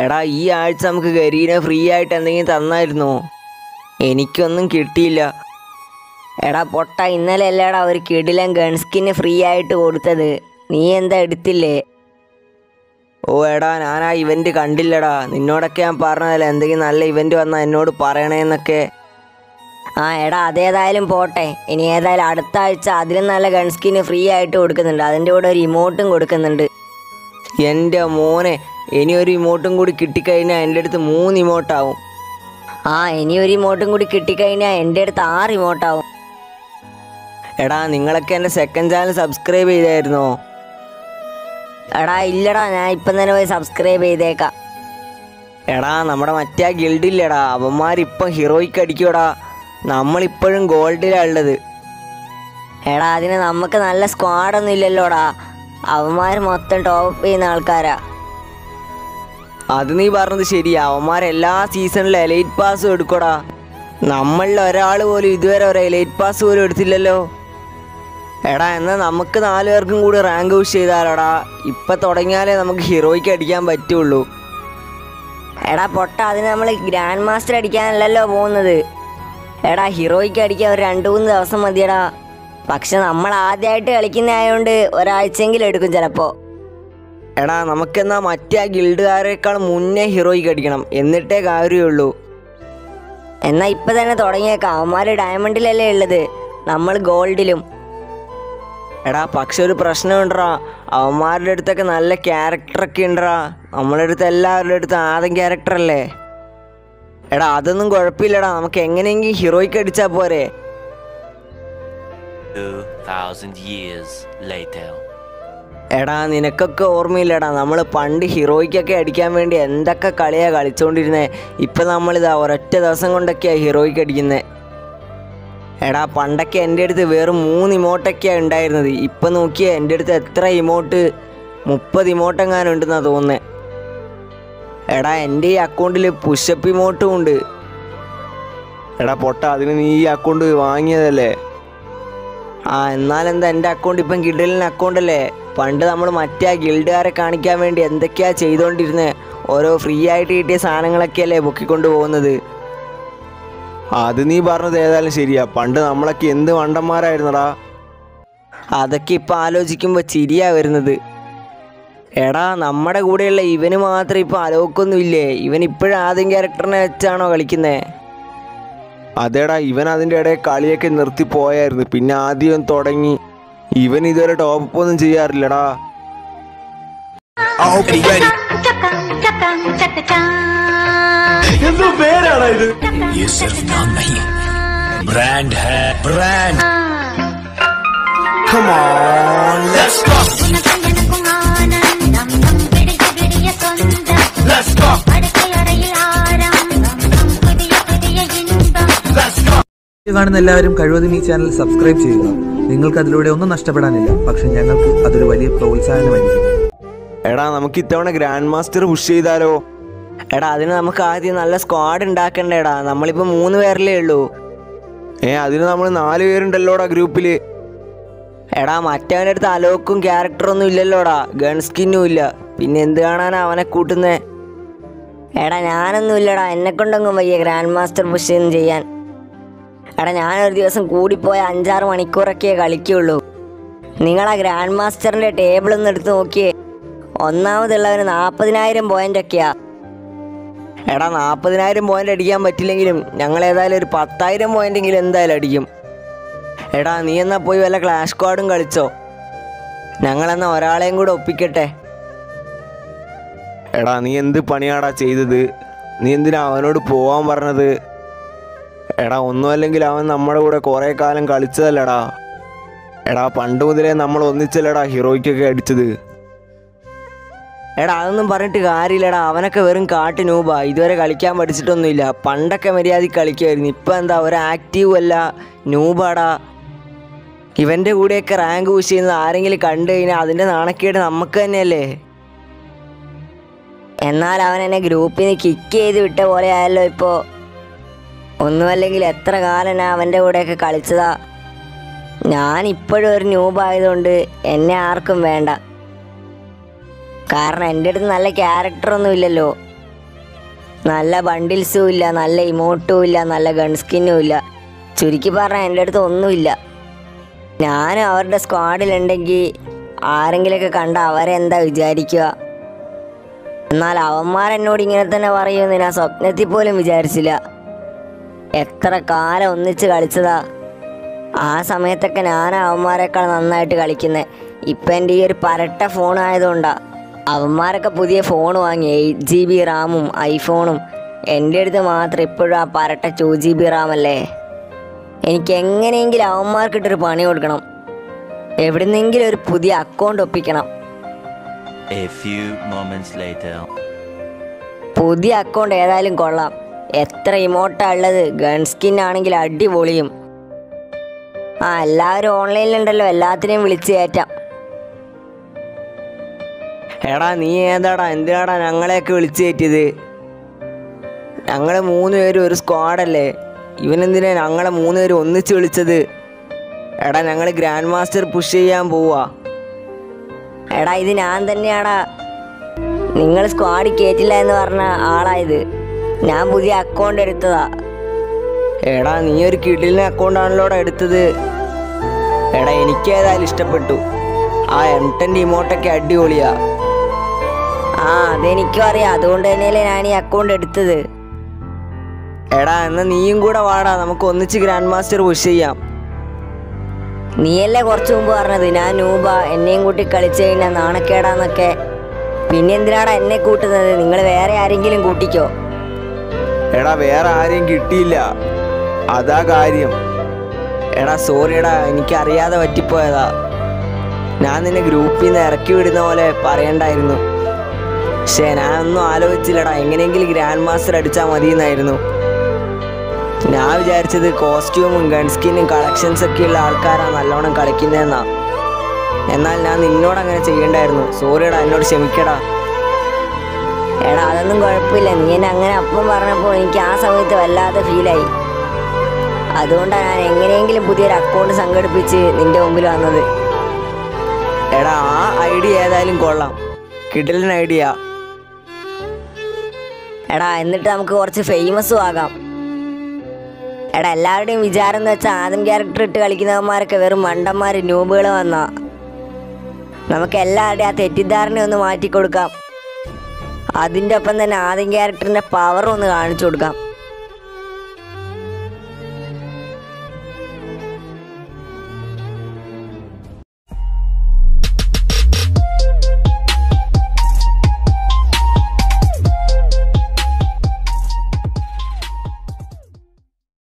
എടാ ഈ ആഴ്ച നമുക്ക് ഗരീനെ ഫ്രീ ആയിട്ട് എന്തെങ്കിലും തന്നായിരുന്നു? എനിക്കൊന്നും കിട്ടിയില്ല. എടാ പൊട്ട ഇന്നലെ അല്ലേടാ ഒരു കിടിലൻ ഗൺസ്കിന് ഫ്രീ ആയിട്ട് കൊടുത്തത്. നീ എന്താ എടുത്തില്ലേ? ഓ എടാ ഞാൻ ആ ഇവന്റ് കണ്ടില്ലടാ. നിന്നോടൊക്കെ ഞാൻ പറഞ്ഞതല്ലേ എന്തെങ്കിലും നല്ല ഇവന്റ് വന്നാൽ എന്നോട് പറയണേന്നൊക്കെ. ആ എടാ അതേതായാലും പോട്ടെ. ഇനി ഏതായാലും അടുത്ത ആഴ്ച അതിലും നല്ല ഗൺസ്കിന് ഫ്രീ ആയിട്ട് കൊടുക്കുന്നുണ്ട്. അതിന്റെ കൂടെ ഒരു ഇമോട്ടും കൊടുക്കുന്നുണ്ട്. എന്റെ മോനെ ഇനി ഒരു ഇമോട്ടും കൂടി കിട്ടിക്കഴിഞ്ഞാൽ എന്റെ അടുത്ത് മൂന്ന് ഇമോട്ടാവും ആ ഇനി ഒരു ഇമോട്ടും കൂടി കിട്ടിക്കഴിഞ്ഞാൽ എന്റെ അടുത്ത് ആറ് ഇമോട്ടാവും എടാ നിങ്ങളൊക്കെ എന്റെ സെക്കൻഡ് ചാനൽ സബ്സ്ക്രൈബ് ചെയ്തായിരുന്നോ? എടാ ഇല്ലടാ ഞാൻ ഇപ്പം തന്നെ പോയി സബ്സ്ക്രൈബ് ചെയ്തേക്കാം. എടാ നമ്മുടെ മറ്റേ ആ ഗിൽഡില്ലടാ അവന്മാരിപ്പം ഹീറോയ്ക്ക് അടിക്കൂടാ നമ്മളിപ്പോഴും ഗോൾഡിലാണ് ഉള്ളത്. എടാ അതിന് നമുക്ക് നല്ല സ്ക്വാഡൊന്നും ഇല്ലല്ലോടാ. അവന്മാർ മൊത്തം ടോപ്പ് ചെയ്യുന്ന ആൾക്കാരാ. അത് നീ പറഞ്ഞത് ശരിയാ. അവന്മാരെല്ലാ സീസണിലും എലൈറ്റ് പാസ് എടുക്കടാ. നമ്മളിൽ ഒരാൾ പോലും ഇതുവരെ ഒരു എലൈറ്റ് പാസ് പോലും എടുത്തില്ലല്ലോ. എടാ എന്നാൽ നമുക്ക് നാല് പേർക്കും കൂടി റാങ്ക് പുഷ് ചെയ്താലടാ. ഇപ്പം തുടങ്ങിയാലേ നമുക്ക് ഹീറോയ്ക്ക് അടിക്കാൻ പറ്റുള്ളൂ. എടാ പൊട്ട അതിന് നമ്മൾ ഗ്രാൻഡ് മാസ്റ്റർ അടിക്കാനല്ലല്ലോ പോകുന്നത്. എടാ ഹീറോയ്ക്ക് അടിക്കാൻ ഒരു രണ്ട് മൂന്ന് ദിവസം മതിയടാ. പക്ഷെ നമ്മൾ ആദ്യമായിട്ട് കളിക്കുന്നതായതുകൊണ്ട് ഒരാഴ്ചയെങ്കിലും എടുക്കും ചിലപ്പോൾ എടാ നമുക്കെന്നാ മറ്റേ ആ ഗിൽഡുകാരേക്കാൾ മുന്നേ ഹീറോയ്ക്ക് അടിക്കണം. എന്നിട്ടേ കാര്യമുള്ളൂ. എന്നാൽ ഇപ്പം തന്നെ തുടങ്ങിയേക്കാം. അവന്മാർ ഡയമണ്ടിലല്ലേ ഉള്ളത്. നമ്മൾ ഗോൾഡിലും. എടാ പക്ഷെ ഒരു പ്രശ്നമുണ്ടോ അവന്മാരുടെ അടുത്തൊക്കെ നല്ല ക്യാരക്ടറൊക്കെ ഉണ്ടടാ. നമ്മളുടെ അടുത്ത് എല്ലാവരുടെ അടുത്ത് ആദ്യം ക്യാരക്ടറല്ലേ? എടാ അതൊന്നും കുഴപ്പമില്ലടാ. നമുക്ക് എങ്ങനെയെങ്കിലും ഹീറോയ്ക്ക് അടിച്ചാൽ പോരെ. 2,000 years later. എടാ നിനക്കൊക്കെ ഓർമ്മയില്ലടാ നമ്മൾ പണ്ട് ഹീറോയ്ക്കൊക്കെ അടിക്കാൻ വേണ്ടി എന്തൊക്കെ കളിയാണ് കളിച്ചുകൊണ്ടിരുന്നേ ഇപ്പം നമ്മളിതാ ഒരൊറ്റ ദിവസം കൊണ്ടൊക്കെയാണ് ഹീറോയ്ക്ക് അടിക്കുന്നത് എടാ പണ്ടൊക്കെ എന്റെ അടുത്ത് വെറും മൂന്ന് ഇമോട്ടൊക്കെയാണ് ഉണ്ടായിരുന്നത്. ഇപ്പം നോക്കിയാൽ എന്റെ അടുത്ത് എത്ര ഇമോട്ട് മുപ്പത് ഇമോട്ടെങ്ങാനും ഉണ്ടെന്നാണ് തോന്നുന്നത് എടാ എന്റെ ഈ അക്കൗണ്ടിൽ പുഷപ്പ് ഇമോട്ടും ഉണ്ട്. എടാ പൊട്ട അതിന് നീ ഈ അക്കൗണ്ട് വാങ്ങിയതല്ലേ? ആ എന്നാലെന്താ എന്റെ അക്കൗണ്ട് ഇപ്പം ഗിൽഡിലിന് അക്കൗണ്ട് അല്ലേ പണ്ട് നമ്മൾ മറ്റേ ഗിൽഡുകാരെ കാണിക്കാൻ വേണ്ടി എന്തൊക്കെയാ ചെയ്തുകൊണ്ടിരുന്നത് ഓരോ ഫ്രീ ആയിട്ട് കിട്ടിയ സാധനങ്ങളൊക്കെയല്ലേ പൊക്കിക്കൊണ്ട് പോകുന്നത് അത് നീ പറഞ്ഞത് ഏതായാലും ശരിയാ. പണ്ട് നമ്മളൊക്കെ എന്ത് വണ്ടന്മാരായിരുന്നടാ അതൊക്കെ ഇപ്പം ആലോചിക്കുമ്പോൾ ചിരിയാ വരുന്നത്. എടാ നമ്മുടെ കൂടെയുള്ള ഇവന് മാത്രം ഇപ്പം അലോക്കൊന്നുമില്ലേ? ഇവൻ ഇപ്പോഴും ആദ്യം ക്യാരക്ടറിനെ വെച്ചാണോ കളിക്കുന്നത് അതേടാ ഇവൻ അതിന്റെ ഇടയിൽ കളിയൊക്കെ നിർത്തി പോയായിരുന്നു. പിന്നെ ആദ്യം തുടങ്ങി ഇവൻ ഇതുവരെ ടോപ്പ് ഒന്നും ചെയ്യാറില്ലടാ. കാണുന്ന എല്ലാവരും കഴിവതും ഈ ചാനൽ സബ്സ്ക്രൈബ് ചെയ്യുക. നിങ്ങൾക്ക് അതിലൂടെ ഒന്നും നഷ്ടപ്പെടാനില്ല. പക്ഷെ ഞങ്ങൾക്ക് അതൊരു വലിയ പ്രോത്സാഹനമായിരിക്കും. എടാ നമുക്ക് ഇത്തവണ ഗ്രാൻഡ് മാസ്റ്റർ പുഷ് ചെയ്താലോ? എടാ അതിന് നമുക്ക് ആദ്യം നല്ല സ്ക്വാഡ് ഉണ്ടാക്കണ്ടേടാ. നമ്മളിപ്പോൾ മൂന്ന് പേരല്ലേ ഉള്ളൂ. ഏ അതിന് നമ്മൾ നാല് പേരുണ്ടല്ലോടാ ഗ്രൂപ്പിൽ എടാ മറ്റവന്റെ അടുത്ത് അലോക്കും ക്യാരക്ടറൊന്നും ഇല്ലല്ലോടാ. ഗൺ സ്കിന്നും ഇല്ല. പിന്നെ എന്ത് കാണാനാ അവനെ കൂട്ടുന്നേ? എടാ ഞാനൊന്നും ഇല്ലടാ. എന്നെ കൊണ്ടൊന്നും വയ്യ ഗ്രാൻഡ് മാസ്റ്റർ പുഷ് ചെയ്യാൻ. എടാ ഞാനൊരു ദിവസം കൂടിപ്പോയ അഞ്ചാറ് മണിക്കൂറൊക്കെ കളിക്കുള്ളൂ. നിങ്ങളാ ഗ്രാൻഡ് മാസ്റ്ററിന്റെ ടേബിൾ ഒന്ന് എടുത്ത് നോക്കിയേ. ഒന്നാമതുള്ളവന് നാൽപ്പതിനായിരം പോയിന്റൊക്കെയാ എടാ നാൽപ്പതിനായിരം പോയിന്റ് അടിക്കാൻ പറ്റില്ലെങ്കിലും ഞങ്ങൾ ഏതായാലും ഒരു പത്തായിരം പോയിന്റെങ്കിലും എന്തായാലും അടിക്കും. എടാ നീ എന്നാ പോയി വല്ല ക്ലാഷ് സ്ക്വാഡും കളിച്ചോ? ഞങ്ങളെന്നാ ഒരാളെയും കൂടെ ഒപ്പിക്കട്ടെ? എടാ നീ എന്ത് പണിയാടാ ചെയ്തത്? നീ എന്തിനാ അവനോട് പോവാൻ പറഞ്ഞത്? എടാ ഒന്നുമല്ലെങ്കിൽ അവൻ നമ്മുടെ കൂടെ കുറേ കാലം കളിച്ചതല്ലടാ. എടാ പണ്ട് മുതലേ നമ്മൾ ഒന്നിച്ചല്ലടാ ഹീറോയ്ക്കൊക്കെ അടിച്ചത്. എടാ അതൊന്നും പറഞ്ഞിട്ട് കാര്യമില്ലടാ. അവനൊക്കെ വെറും കാട്ട് നൂബാ. ഇതുവരെ കളിക്കാൻ പഠിച്ചിട്ടൊന്നുമില്ല. പണ്ടൊക്കെ മര്യാദയ്ക്ക് കളിക്കുമായിരുന്നു. ഇപ്പം എന്താ ഒരു ആക്റ്റീവ് അല്ല. നൂബാടാ. ഇവന്റെ കൂടെയൊക്കെ റാങ്ക് പുഷ് ചെയ്യുന്നത് ആരെങ്കിലും കണ്ടു കഴിഞ്ഞാൽ അതിന്റെ നാണക്കേട് നമുക്ക് തന്നെയല്ലേ? എന്നാൽ അവൻ എന്നെ ഗ്രൂപ്പിൽ നിന്ന് കിക്ക് ചെയ്ത് വിട്ട പോലെ ആയല്ലോ ഇപ്പോൾ ഒന്നുമല്ലെങ്കിൽ എത്ര കാലം ഞാൻ അവന്റെ കൂടെയൊക്കെ കളിച്ചതാ? ഞാൻ ഇപ്പോഴും ഒരു ന്യൂബായതുകൊണ്ട് എന്നെ ആർക്കും വേണ്ട. കാരണം എന്റെ അടുത്ത് നല്ല ക്യാരക്ടറൊന്നും ഇല്ലല്ലോ. നല്ല ബണ്ടിൽസും ഇല്ല നല്ല ഇമോട്ടും ഇല്ല നല്ല ഗൺ സ്കിന്നും ഇല്ല. ചുരുക്കി പറഞ്ഞാൽ എന്റെ അടുത്ത് ഒന്നുമില്ല. ഞാൻ അവരുടെ സ്ക്വാഡിലുണ്ടെങ്കിൽ ആരെങ്കിലുമൊക്കെ കണ്ട അവരെന്താ വിചാരിക്കുക? എന്നാൽ അവന്മാരെന്നോട് ഇങ്ങനെ തന്നെ പറയുമെന്ന് ഞാൻ സ്വപ്നത്തിൽ പോലും വിചാരിച്ചില്ല. എത്ര കാലം ഒന്നിച്ച് കളിച്ചതാ? ആ സമയത്തൊക്കെ ഞാൻ അവന്മാരെക്കാൾ നന്നായിട്ട് കളിക്കുന്നത് ഇപ്പം എന്റെ ഈ ഒരു പരട്ട ഫോൺ ആയതുകൊണ്ടാ. അവന്മാരൊക്കെ പുതിയ ഫോൺ വാങ്ങി. എയ്റ്റ് ജി ബി റാമും ഐഫോണും. എന്റെ അടുത്ത് മാത്രം ഇപ്പോഴും ആ പരട്ട ടു ജി ബി റാമല്ലേ എനിക്ക് എങ്ങനെയെങ്കിലും അവന്മാർക്കിട്ടൊരു പണി കൊടുക്കണം. എവിടുന്നെങ്കിലും ഒരു പുതിയ അക്കൗണ്ട് ഒപ്പിക്കണം. പുതിയ അക്കൗണ്ട് ഏതായാലും കൊള്ളാം. എത്ര ഇമോട്ടാ ഉള്ളത്? ഗൺ സ്കിൻ ആണെങ്കിൽ അടിപൊളിയും. ആ എല്ലാവരും ഓൺലൈനിലുണ്ടല്ലോ എല്ലാത്തിനെയും വിളിച്ചു കയറ്റാം. എടാ നീ ഏതാടാ? എന്തിനാടാ ഞങ്ങളെയൊക്കെ വിളിച്ചു കയറ്റിയത്? ഞങ്ങൾ മൂന്ന് പേരും ഒരു സ്ക്വാഡല്ലേ ഇവനെന്തിനാ ഞങ്ങളെ മൂന്ന് പേരും ഒന്നിച്ച് വിളിച്ചത്? എടാ ഞങ്ങൾ ഗ്രാൻഡ് മാസ്റ്റർ പുഷ് ചെയ്യാൻ പോവാ. എടാ ഇത് ഞാൻ തന്നെയാടാ. നിങ്ങൾ സ്ക്വാഡ് കയറ്റില്ല എന്ന് പറഞ്ഞ ആളായത് ഞാൻ പുതിയ അക്കൗണ്ട് എടുത്തതാ. എടാ നീ ഒരു കിടിലിനെ അക്കൗണ്ടാണല്ലോടാ എടുത്തത്. എടാ എനിക്ക് ഏതായാലും ഇഷ്ടപ്പെട്ടു. ആ എം ടെന്റെ ഇമോട്ടൊക്കെ അടിപൊളിയാ. ആ അതെനിക്കും അറിയാം. അതുകൊണ്ട് തന്നെയല്ലേ ഞാൻ ഈ അക്കൗണ്ട് എടുത്തത്. എടാ എന്നാ നീയും കൂടെ വാടാ. നമുക്ക് ഒന്നിച്ച് ഗ്രാൻഡ് മാസ്റ്റർ പുഷ് ചെയ്യാം. നീയല്ലേ കുറച്ച് മുമ്പ് പറഞ്ഞത്? ഞാൻ നൂബ എന്നെയും കൂട്ടി കളിച്ചു കഴിഞ്ഞാൽ നാണക്കേടാന്നൊക്കെ. പിന്നെ എന്തിനാടാ എന്നെ കൂട്ടുന്നത്? നിങ്ങൾ വേറെ ആരെങ്കിലും കൂട്ടിക്കോ. എടാ വേറെ ആരെയും കിട്ടിയില്ല. അതാ കാര്യം. എടാ സോറിയടാ എനിക്കറിയാതെ പറ്റിപ്പോയതാ. ഞാൻ നിന്നെ ഗ്രൂപ്പിൽ നിന്ന് ഇറക്കി വിടുന്ന പോലെ പറയണ്ടായിരുന്നു. പക്ഷേ ഞാനൊന്നും ആലോചിച്ചില്ലടാ. എങ്ങനെയെങ്കിലും ഗ്രാൻഡ് മാസ്റ്റർ അടിച്ചാൽ മതി എന്നായിരുന്നു ഞാൻ വിചാരിച്ചത് കോസ്റ്റ്യൂമും ഗൺസ്കിന്നും കളക്ഷൻസ് ഒക്കെ ഉള്ള ആൾക്കാരാണ് നല്ലോണം കളിക്കുന്നതെന്നാ എന്നാൽ ഞാൻ നിന്നോട് അങ്ങനെ ചെയ്യണ്ടായിരുന്നു. സോറിയടാ എന്നോട് ക്ഷമിക്കടാ. എടാ അതൊന്നും കുഴപ്പമില്ല. നീ എന്നെ അങ്ങനെ അപ്പം പറഞ്ഞപ്പോൾ എനിക്ക് ആ സമയത്ത് വല്ലാതെ ഫീലായി അതുകൊണ്ടാണ് ഞാൻ എങ്ങനെയെങ്കിലും പുതിയൊരു അക്കൗണ്ട് സംഘടിപ്പിച്ച് നിന്റെ മുമ്പിൽ വന്നത്. എടാ ആ ഐഡിയ ഏതായാലും കൊള്ളാം. കിടലൻ ഐഡിയ. എടാ എന്നിട്ട് നമുക്ക് കുറച്ച് ഫേമസും ആകാം. എടാ എല്ലാവരുടെയും വിചാരം എന്ന് വെച്ചാൽ ആദ്യം ക്യാരക്ടർ ഇട്ട് കളിക്കുന്നവന്മാരൊക്കെ വെറും മണ്ടന്മാർ ന്യൂബുകൾ വന്നാ. നമുക്ക് എല്ലാവരുടെയും ആ തെറ്റിദ്ധാരണ ഒന്ന് മാറ്റി കൊടുക്കാം അതിന്റെ ഒപ്പം തന്നെ ആദ്യം ക്യാരക്ടറിന്റെ പവർ ഒന്ന് കാണിച്ചു കൊടുക്കാം.